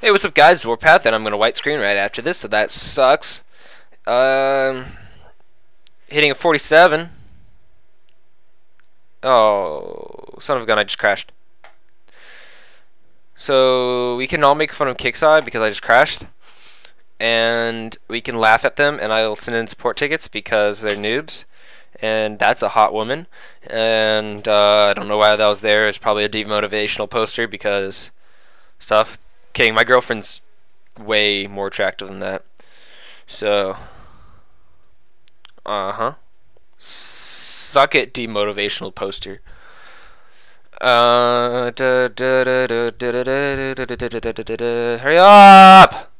Hey, what's up, guys? It's Warpath, and I'm gonna white screen right after this, so that sucks. Um, hitting a 47. Oh, son of a gun! I just crashed. So we can all make fun of Kixeye because I just crashed, and we can laugh at them, and I'll send in support tickets because they're noobs, and that's a hot woman. And uh, I don't know why that was there. It's probably a demotivational poster because stuff kidding. My girlfriend's way more attractive than that. So, uh huh. Suck it, demotivational poster. Uh, hurry up!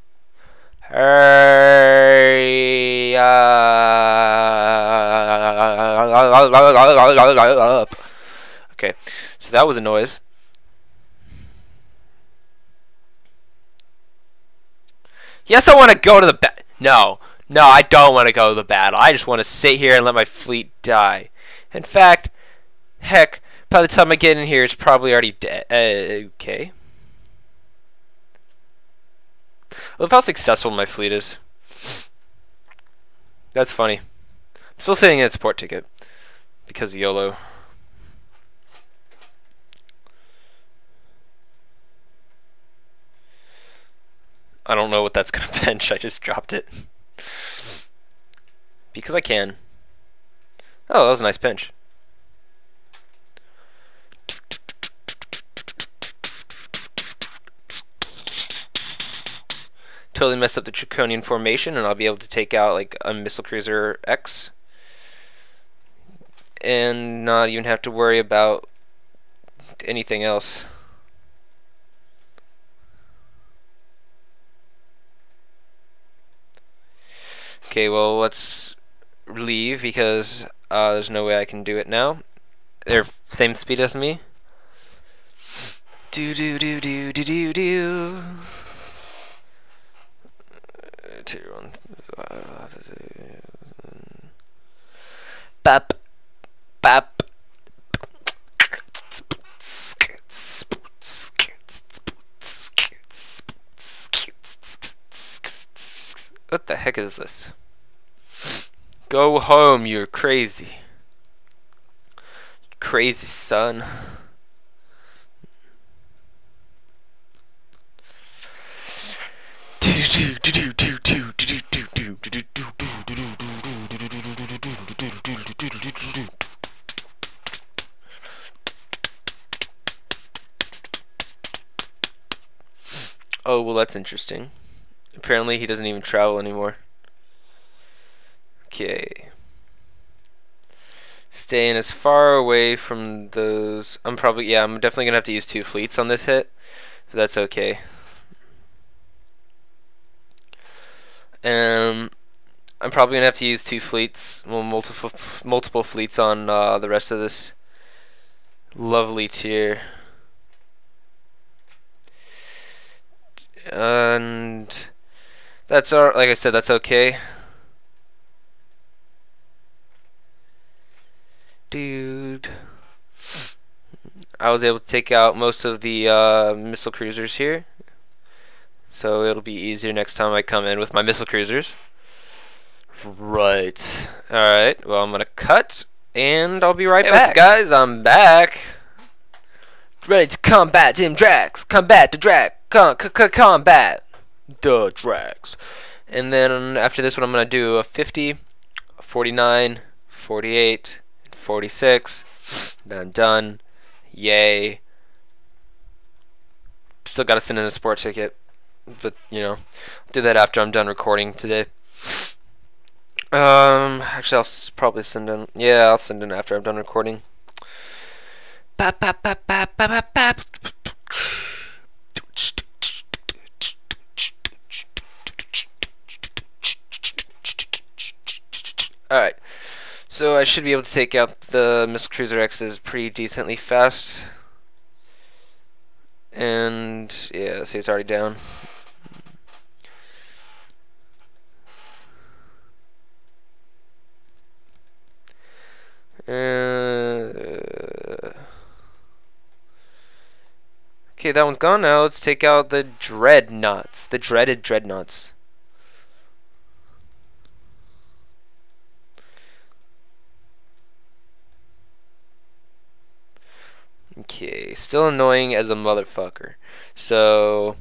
Hurry up! Okay, so that was a noise. Yes, I want to go to the ba- No, no, I don't want to go to the battle. I just want to sit here and let my fleet die. In fact, heck, by the time I get in here, it's probably already dead. Uh, okay. Look how successful my fleet is. That's funny. I'm still sitting in a support ticket because YOLO. I don't know what that's going to bench. I just dropped it. because I can. Oh, that was a nice pinch. Totally messed up the Draconian formation, and I'll be able to take out like a missile cruiser X, and not even have to worry about anything else. Okay, well, let's leave because uh, there's no way I can do it now. They're same speed as me. Do do do do do do do. Two one. Bap, bap. Heck is this? Go home, you're crazy. Crazy son. Oh, well, that's interesting. Apparently, he doesn't even travel anymore. Okay. Staying as far away from those. I'm probably, yeah, I'm definitely going to have to use two fleets on this hit. But that's okay. Um, I'm probably going to have to use two fleets, well, multiple, multiple fleets on uh, the rest of this lovely tier. And that's our, like I said, that's okay. Dude. I was able to take out most of the uh, missile cruisers here. So it'll be easier next time I come in with my missile cruisers. Right. Alright, well I'm gonna cut and I'll be right hey, back. guys? I'm back. Ready to combat Jim Drax. Combat the drag. Con combat the Drax. And then after this one I'm gonna do a 50, 49, 48, 46. Then I'm done. Yay. Still gotta send in a sport ticket. But, you know, I'll do that after I'm done recording today. Um, actually, I'll probably send in. Yeah, I'll send in after I'm done recording. Alright. I should be able to take out the Missile Cruiser X's pretty decently fast. And yeah, see it's already down. Uh, Okay, that one's gone now. Let's take out the dreadnoughts. The dreaded dreadnoughts. Okay, still annoying as a motherfucker. So,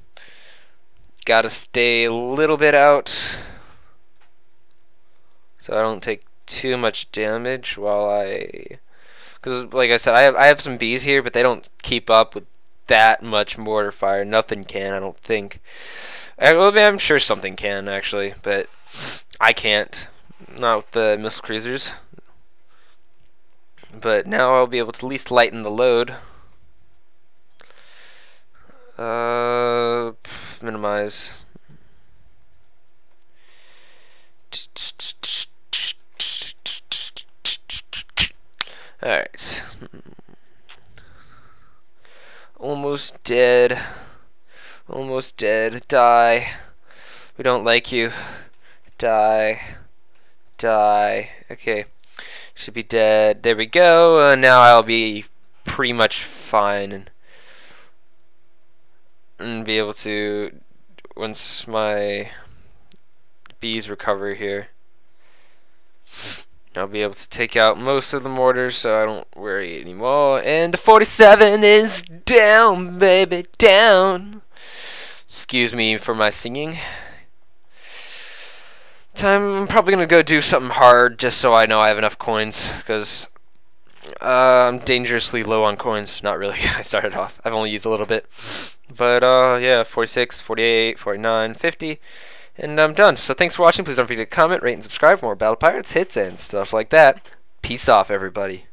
gotta stay a little bit out. So I don't take too much damage while I because like I said I have I have some bees here but they don't keep up with that much mortar fire. Nothing can I don't think. I, well, I'm sure something can actually but I can't. Not with the missile cruisers. But now I'll be able to at least lighten the load uh, minimize Alright. Almost dead. Almost dead. Die. We don't like you. Die. Die. Okay. Should be dead. There we go. Uh, now I'll be pretty much fine and, be able to once my bees recover here. I'll be able to take out most of the mortars so I don't worry anymore. And the 47 is down, baby, down. Excuse me for my singing. Time, I'm probably to go do something hard just so I know I have enough coins because uh, I'm dangerously low on coins. Not really. I started off. I've only used a little bit. But uh, yeah, 46, 48, 49, 50. And I'm done. So thanks for watching. Please don't forget to comment, rate, and subscribe for more Battle Pirates hits and stuff like that. Peace off, everybody.